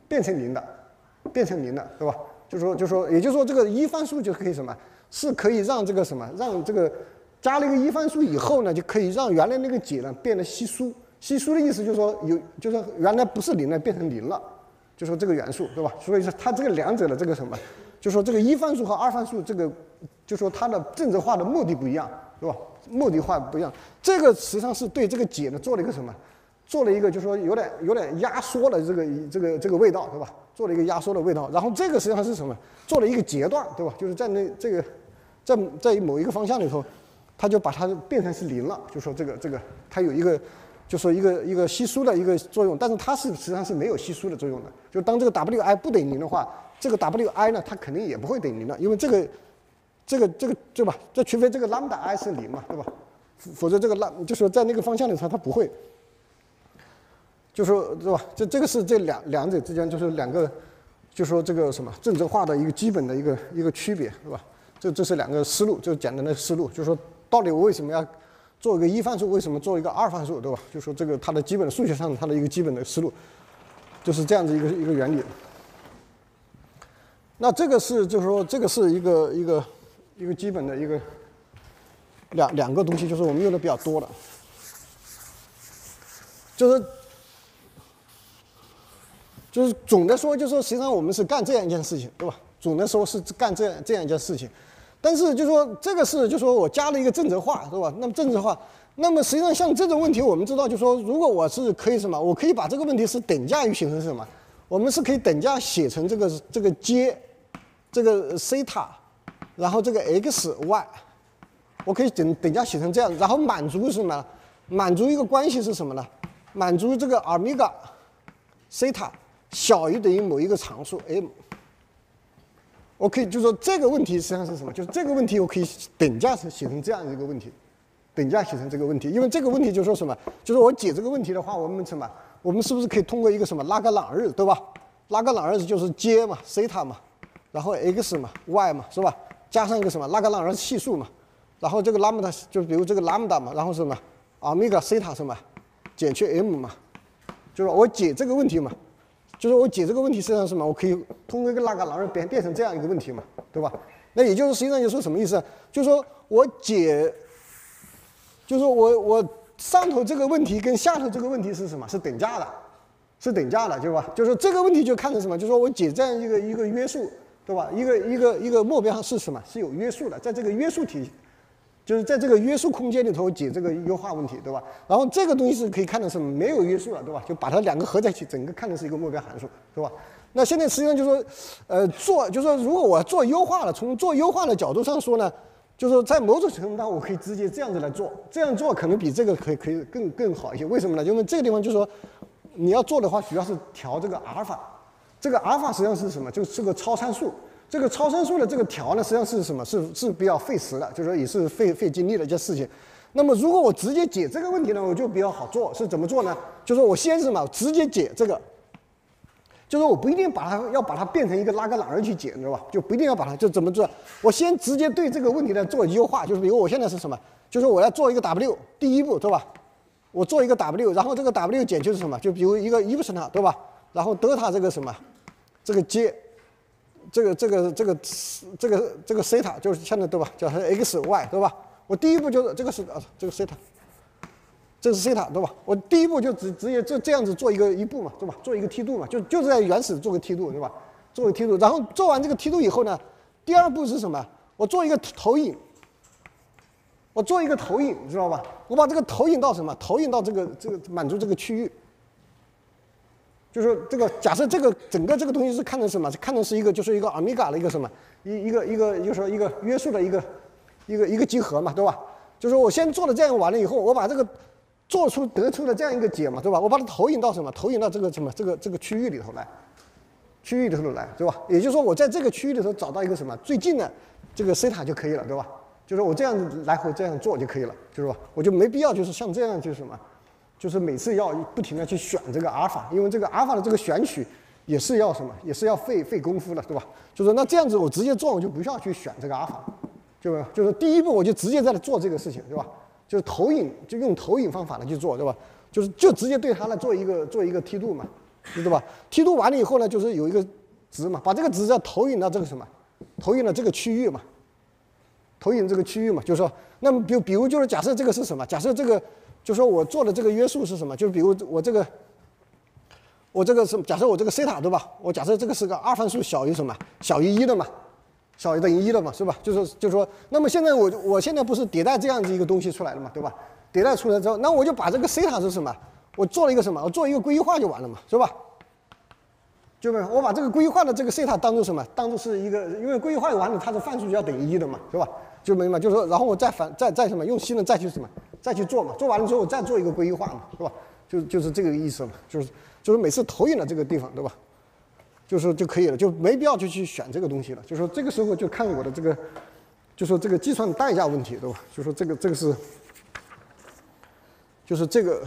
变成零的，变成零的，对吧？就说，就说，也就是说，这个一范数就可以什么，是可以让这个什么，让这个加了一个一范数以后呢，就可以让原来那个解呢变得稀疏。稀疏的意思就是说有，就是原来不是零呢变成零了，就说这个元素，对吧？所以说它这个两者的这个什么，就说这个一范数和二范数这个，就说它的正则化的目的不一样，对吧？目的化不一样，这个实际上是对这个解呢做了一个什么？做了一个就是说有点有点压缩的这个这个这个味道，对吧？做了一个压缩的味道，然后这个实际上是什么？做了一个截断，对吧？就是在那这个在在某一个方向里头，它就把它变成是零了，就说这个这个它有一个就说一个一个稀疏的一个作用，但是它是实际上是没有稀疏的作用的。就当这个 wi 不等于零的话，这个 wi 呢它肯定也不会等于零的，因为这个这个这个对吧？这除非这个 lambda i 是零嘛，对吧？否则这个 l 就说在那个方向里头它不会。就说是吧？这这个是这两两者之间就是两个，就说这个什么正则化的一个基本的一个一个区别，是吧？这这是两个思路，就简单的思路，就是说到底我为什么要做一个一范数，为什么做一个二范数，对吧？就说这个它的基本数学上它的一个基本的思路，就是这样子一个一个原理。那这个是就是说这个是一个一个一个基本的一个两两个东西，就是我们用的比较多的，就是。就是总的说，就是说实际上我们是干这样一件事情，对吧？总的说是干这样这样一件事情，但是就说这个是，就说我加了一个正则化，对吧？那么正则化，那么实际上像这种问题，我们知道，就说如果我是可以什么，我可以把这个问题是等价于写成什么？我们是可以等价写成这个这个 j，这个西塔，然后这个 x y，我可以等等价写成这样，然后满足什么？满足一个关系是什么呢？满足这个欧米伽西塔。小于等于某一个常数 m，我可以就说这个问题实际上是什么？就是这个问题我可以等价写成这样一个问题，等价写成这个问题。因为这个问题就说什么？就是我解这个问题的话，我们什么？我们是不是可以通过一个什么拉格朗日，对吧？拉格朗日就是 j 嘛，西塔嘛，然后 x 嘛，y 嘛，是吧？加上一个什么拉格朗日系数嘛，然后这个 lambda 就比如这个 lambda 嘛，然后什么欧米伽西塔什么减去 m 嘛，就是我解这个问题嘛。就是我解这个问题实际上是什么？我可以通过一个拉格朗日变变成这样一个问题嘛，对吧？那也就是实际上就说什么意思？就是说我解，就是我我上头这个问题跟下头这个问题是什么？是等价的，是等价的，对吧？就是这个问题就看成什么？就是说我解这样一个一个约束，对吧？一个一个一个目标是什么？是有约束的，在这个约束体。就是在这个约束空间里头解这个优化问题，对吧？然后这个东西是可以看的是没有约束了，对吧？就把它两个合在一起，整个看的是一个目标函数，对吧？那现在实际上就是说，呃，做就是说，如果我做优化了，从做优化的角度上说呢，就是说在某种程度上我可以直接这样子来做，这样做可能比这个可以可以更更好一些。为什么呢？因为这个地方就是说，你要做的话，主要是调这个阿尔法，这个阿尔法实际上是什么？就是个超参数。这个超参数的这个调呢，实际上是什么？是是比较费时的，就是说也是费费精力的一件事情。那么如果我直接解这个问题呢，我就比较好做。是怎么做呢？就是说我先是什么？直接解这个，就是我不一定把它要把它变成一个拉格朗日去解，你知道吧？就不一定要把它就怎么做？我先直接对这个问题呢做优化，就是比如我现在是什么？就是我要做一个 W，第一步对吧？我做一个 W，然后这个 W 减就是什么？就比如一个 epsilon 对吧？然后德塔这个什么？这个 J。这个这个这个这个这个西塔就是现在对吧？叫它 x y 对吧？我第一步就是这个是啊，这个西塔，这是西塔对吧？我第一步就直直接这这样子做一个一步嘛，对吧？做一个梯度嘛，就就是在原始做个梯度对吧？做个梯度，然后做完这个梯度以后呢，第二步是什么？我做一个投影，我做一个投影，你知道吧？我把这个投影到什么？投影到这个这个满足这个区域。就是这个假设，这个整个这个东西是看成什么？看成是一个，就是一个欧米伽的一个什么一一个一个，就是说一个约束的一个一个一个集合嘛，对吧？就是我先做了这样完了以后，我把这个做出得出的这样一个解嘛，对吧？我把它投影到什么？投影到这个什么这个这个区域里头来，区域里头来，对吧？也就是说，我在这个区域里头找到一个什么最近的这个西塔就可以了，对吧？就是我这样子来回这样做就可以了，就是说我就没必要就是像这样就是什么。就是每次要不停的去选这个阿尔法，因为这个阿尔法的这个选取也是要什么，也是要费费功夫的，对吧？就是那这样子我直接做，我就不需要去选这个阿尔法，就就是第一步我就直接在那做这个事情，对吧？就是投影，就用投影方法来去做，对吧？就是就直接对它来做一个做一个梯度嘛，对吧？梯度完了以后呢，就是有一个值嘛，把这个值要投影到这个什么，投影到这个区域嘛，投影这个区域嘛，就是说，那么比比如就是假设这个是什么？假设这个。就说我做的这个约束是什么？就是比如我这个，我这个是假设我这个西塔对吧？我假设这个是个二范数小于什么？小于一的嘛，小于等于一的嘛，是吧？就是就是说，那么现在我我现在不是迭代这样子一个东西出来了嘛，对吧？迭代出来之后，那我就把这个西塔是什么？我做了一个什么？我做一个规划就完了嘛，是吧？就我把这个规划的这个西塔当做什么？当做是一个，因为规划完了，它的范数就要等于一的嘛，是吧？就明白，就是说，然后我再反再再什么？用新的再去什么？再去做嘛，做完了之后我再做一个规划嘛，是吧？就就是这个意思嘛，就是就是每次投影的这个地方，对吧？就是就可以了，就没必要就去选这个东西了。就说这个时候就看我的这个，就说这个计算代价问题，对吧？就说这个这个是，就是这个，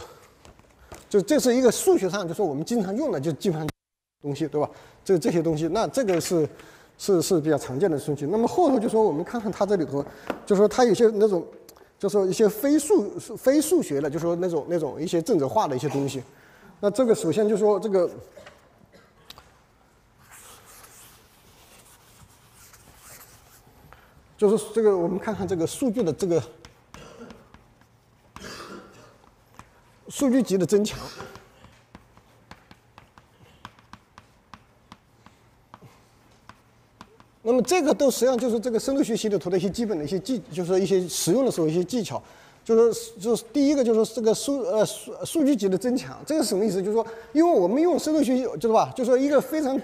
就这是一个数学上就说我们经常用的就计算东西，对吧？这这些东西，那这个是是是比较常见的数据。那么后头就说我们看看它这里头，就说它有些那种。就说一些非数非数学的，就说那种那种一些政治化的一些东西。那这个首先就说这个，就是这个我们看看这个数据的这个数据集的增强。那么这个都实际上就是这个深度学习里头的一些基本的一些技，就是一些使用的时候一些技巧，就是就是第一个就是这个数呃数数据集的增强，这个什么意思？就是说，因为我们用深度学习，就是吧？就是说一个非常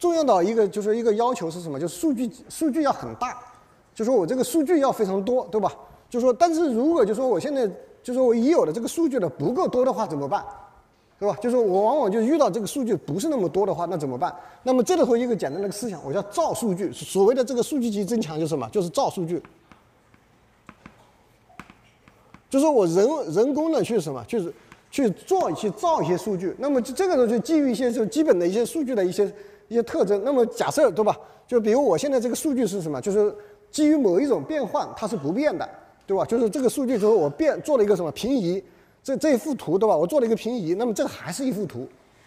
重要的一个就是一个要求是什么？就是数据数据要很大，就说我这个数据要非常多，对吧？就说但是如果就说我现在就说我已有的这个数据呢不够多的话怎么办？对吧？就是我往往就遇到这个数据不是那么多的话，那怎么办？那么这里头一个简单的思想，我叫造数据。所谓的这个数据集增强就是什么？就是造数据。就是我人人工的去什么？就是去做去造一些数据。那么这个呢，就基于一些就基本的一些数据的一些一些特征。那么假设对吧？就比如我现在这个数据是什么？就是基于某一种变换，它是不变的，对吧？就是这个数据就是我变做了一个什么平移。这这一幅图对吧？我做了一个平移，那么这个还是一幅图，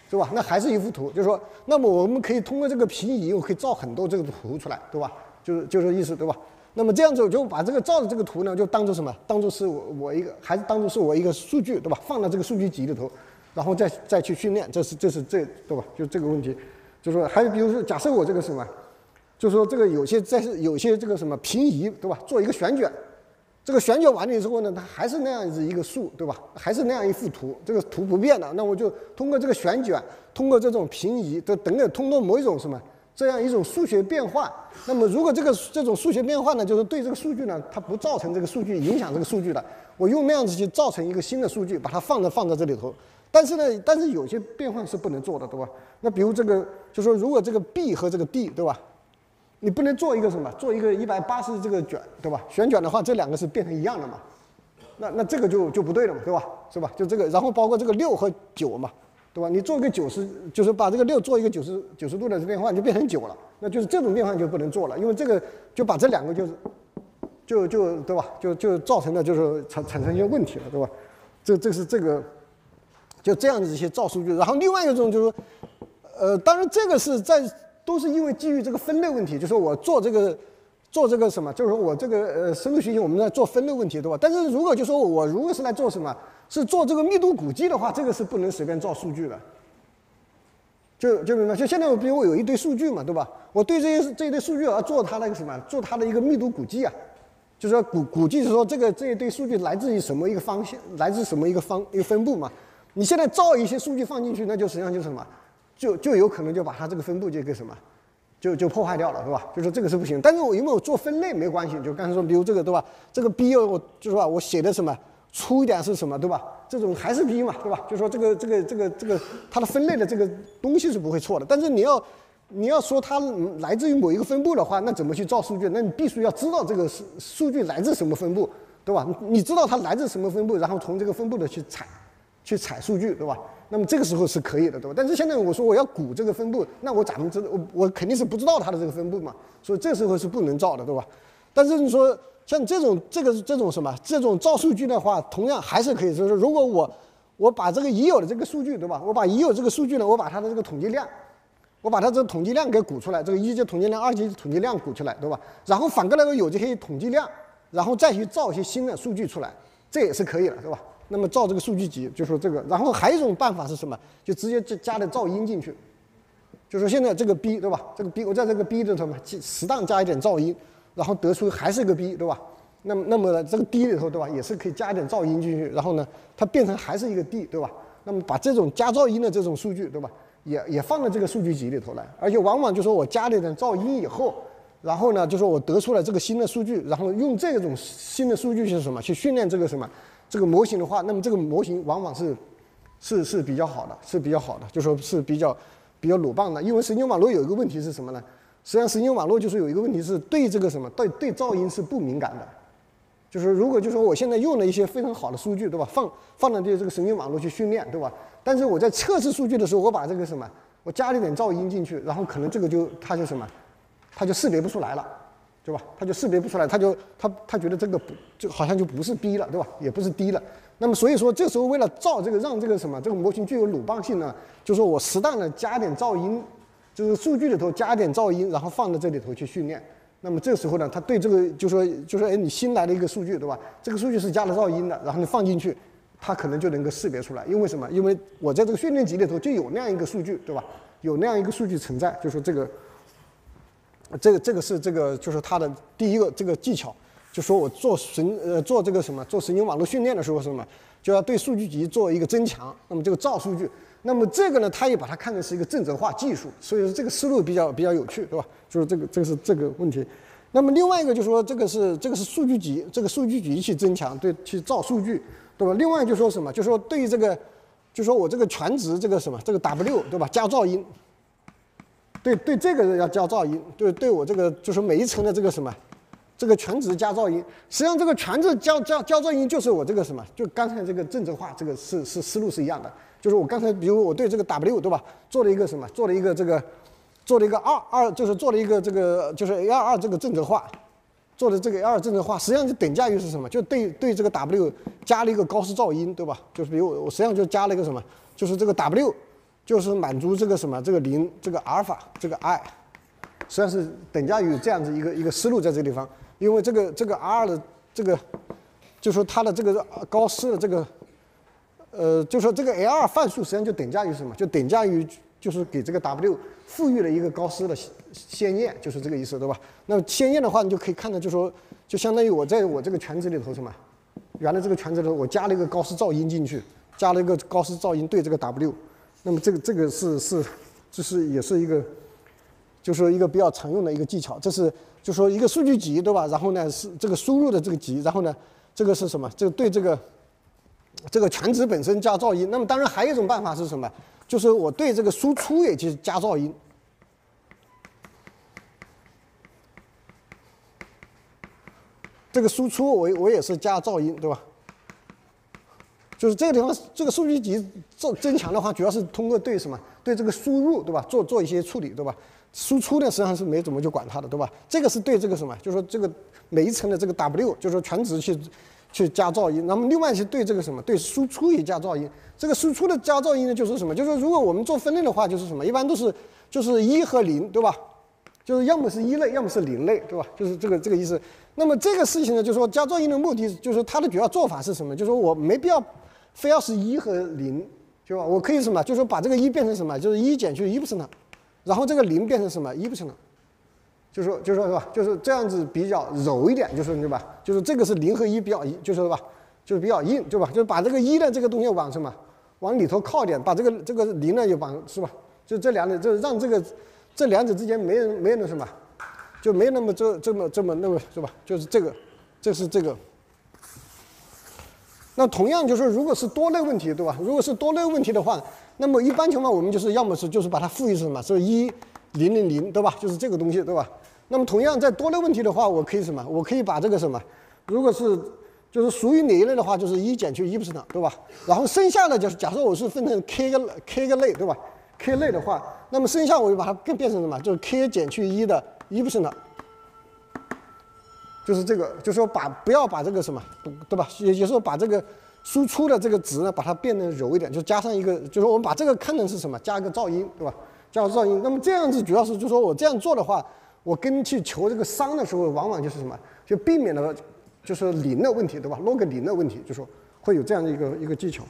对吧？那还是一幅图，就是说，那么我们可以通过这个平移，我可以造很多这个图出来，对吧？就是就是意思，对吧？那么这样子我就把这个造的这个图呢，就当做什么？当做是我我一个，还是当做是我一个数据，对吧？放到这个数据集里头，然后再再去训练，这是这是这对吧？就这个问题，就是说还有比如说，假设我这个什么，就是说这个有些在有些这个什么平移，对吧？做一个旋转。这个旋转完了之后呢，它还是那样子一个数，对吧？还是那样一幅图，这个图不变的。那我就通过这个旋转，通过这种平移，等等等，通过某一种什么这样一种数学变化。那么如果这个这种数学变化呢，就是对这个数据呢，它不造成这个数据影响这个数据的，我用那样子去造成一个新的数据，把它放在放在这里头。但是呢，但是有些变换是不能做的，对吧？那比如这个，就说如果这个 b 和这个 d，对吧？你不能做一个什么？做一个一百八十这个卷，对吧？旋转的话，这两个是变成一样的嘛？那那这个就就不对了嘛，对吧？是吧？就这个，然后包括这个六和九嘛，对吧？你做个九十，就是把这个六做一个九十九十度的变换，就变成九了。那就是这种变换就不能做了，因为这个就把这两个就是就就对吧？就就造成了就是产产生一些问题了，对吧？这这是这个就这样子一些造数据。然后另外一种就是，呃，当然这个是在。都是因为基于这个分类问题，就是我做这个做这个什么，就是说我这个呃深度学习我们在做分类问题，对吧？但是如果就说我如果是来做什么，是做这个密度估计的话，这个是不能随便造数据的。就就明白，就现在我比如我有一堆数据嘛，对吧？我对这些这一堆数据要做它那个什么，做它的一个密度估计啊，就是说估估计是说这个这一堆数据来自于什么一个方向，来自什么一个方一个分布嘛？你现在造一些数据放进去，那就实际上就是什么？就就有可能就把它这个分布就给什么，就就破坏掉了，是吧？就是这个是不行。但是我因为我做分类没关系，就刚才说，比如这个对吧？这个 B 我就是吧，我写的什么粗一点是什么，对吧？这种还是 B 嘛，对吧？就说这个这个这个这个它的分类的这个东西是不会错的。但是你要你要说它来自于某一个分布的话，那怎么去造数据？那你必须要知道这个数数据来自什么分布，对吧？你知道它来自什么分布，然后从这个分布的去采。去采数据，对吧？那么这个时候是可以的，对吧？但是现在我说我要估这个分布，那我咋能知道？我我肯定是不知道它的这个分布嘛，所以这时候是不能造的，对吧？但是你说像这种这个这种什么这种造数据的话，同样还是可以，就是如果我我把这个已有的这个数据，对吧？我把已有这个数据呢，我把它的这个统计量，我把它这个统计量给估出来，这个一级统计量、二级统计量估出来，对吧？然后反过来有这些统计量，然后再去造一些新的数据出来，这也是可以的，对吧？那么造这个数据集，就说这个，然后还有一种办法是什么？就直接加加点噪音进去，就说现在这个 B 对吧？这个 B 我在这个 B 里头嘛，适当加一点噪音，然后得出还是个 B 对吧？那么那么呢，这个 D 里头对吧，也是可以加一点噪音进去，然后呢，它变成还是一个 D 对吧？那么把这种加噪音的这种数据对吧，也也放到这个数据集里头来，而且往往就说我加了一点噪音以后，然后呢，就说我得出来这个新的数据，然后用这种新的数据是什么？去训练这个什么？这个模型的话，那么这个模型往往是是是比较好的，是比较好的，就说是比较比较鲁棒的。因为神经网络有一个问题是什么呢？实际上，神经网络就是有一个问题是对这个什么对对噪音是不敏感的。就是如果就说我现在用了一些非常好的数据，对吧？放放到这这个神经网络去训练，对吧？但是我在测试数据的时候，我把这个什么，我加了点噪音进去，然后可能这个就它就什么，它就识别不出来了。对吧？他就识别不出来，他就他他觉得这个不就好像就不是 B 了，对吧？也不是 D 了。那么所以说，这时候为了造这个让这个什么这个模型具有鲁棒性呢，就说我适当的加点噪音，就是数据里头加点噪音，然后放到这里头去训练。那么这时候呢，他对这个就说就说哎，你新来的一个数据，对吧？这个数据是加了噪音的，然后你放进去，它可能就能够识别出来。因为什么？因为我在这个训练集里头就有那样一个数据，对吧？有那样一个数据存在，就说这个。这个这个是这个就是它的第一个这个技巧，就说我做神呃做这个什么做神经网络训练的时候什么，就要对数据集做一个增强。那么这个造数据，那么这个呢，他也把它看成是一个正则化技术，所以说这个思路比较比较有趣，对吧？就是这个这个是这个问题。那么另外一个就是说这个是这个是数据集，这个数据集去增强，对去造数据，对吧？另外就说什么，就说对于这个，就说我这个全值这个什么这个 W 对吧？加噪音。对对，这个要加噪音。对对我这个就是每一层的这个什么，这个全值加噪音。实际上这个全值加加加噪音就是我这个什么，就刚才这个正则化这个是是思路是一样的。就是我刚才比如我对这个 W 对吧，做了一个什么，做了一个这个，做了一个二二，就是做了一个这个就是 A 二二这个正则化，做的这个 A 二正则化，实际上就等价于是什么？就对对这个 W 加了一个高斯噪音，对吧？就是比如我实际上就加了一个什么，就是这个 W。就是满足这个什么，这个零，这个阿尔法，这个 i，实际上是等价于这样子一个一个思路在这个地方，因为这个这个 r 的这个，就说它的这个高斯的这个，呃，就说这个 L 二范数实际上就等价于什么？就等价于就是给这个 W 赋予了一个高斯的先验，就是这个意思，对吧？那么先验的话，你就可以看到，就说就相当于我在我这个全值里头什么，原来这个全值里头我加了一个高斯噪音进去，加了一个高斯噪音对这个 W。那么这个这个是是，这是也是一个，就是说一个比较常用的一个技巧。这是就说一个数据集，对吧？然后呢是这个输入的这个集，然后呢这个是什么？这个对这个这个全值本身加噪音。那么当然还有一种办法是什么？就是我对这个输出也去加噪音。这个输出我我也是加噪音，对吧？就是这个地方，这个数据集增增强的话，主要是通过对什么？对这个输入，对吧？做做一些处理，对吧？输出呢，实际上是没怎么就管它的，对吧？这个是对这个什么？就是说这个每一层的这个 W，就是说全值去去加噪音。那么另外是对这个什么？对输出也加噪音。这个输出的加噪音呢，就是什么？就是说如果我们做分类的话，就是什么？一般都是就是一和零，对吧？就是要么是一类，要么是零类，对吧？就是这个这个意思。那么这个事情呢，就是说加噪音的目的，就是说它的主要做法是什么？就是说我没必要。非要是一和零，就吧？我可以什么？就是把这个一变成什么？就是一减去一不成了，然后这个零变成什么？一不成了，就说就说是吧？就是这样子比较柔一点，就是对吧？就是这个是零和一比较，就是吧？就是比较硬，对吧？就是把这个一的这个东西往什么？往里头靠点，把这个这个零呢也往是吧？就这两者，就是让这个这两者之间没人没那什么，就没那么这这么这么那么是吧？就是这个，这是这个。那同样就是，如果是多类问题，对吧？如果是多类问题的话，那么一般情况我们就是要么是就是把它赋予什么，是一零零零，对吧？就是这个东西，对吧？那么同样在多类问题的话，我可以什么？我可以把这个什么？如果是就是属于哪一类的话，就是一减去一 percent，对吧？然后剩下的就是假设我是分成 k 个 k 个类，对吧？k 类的话，那么剩下我就把它更变成什么？就是 k 减去一的一 percent，就是这个，就是说把不要把这个什么，对吧？也就是说把这个输出的这个值呢，把它变得柔一点，就加上一个，就是我们把这个看成是什么？加一个噪音，对吧？加个噪音。那么这样子主要是，就说我这样做的话，我跟去求这个商的时候，往往就是什么？就避免了。就是零的问题，对吧？log 零的问题，就说会有这样的一个一个技巧。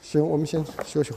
行，我们先休息。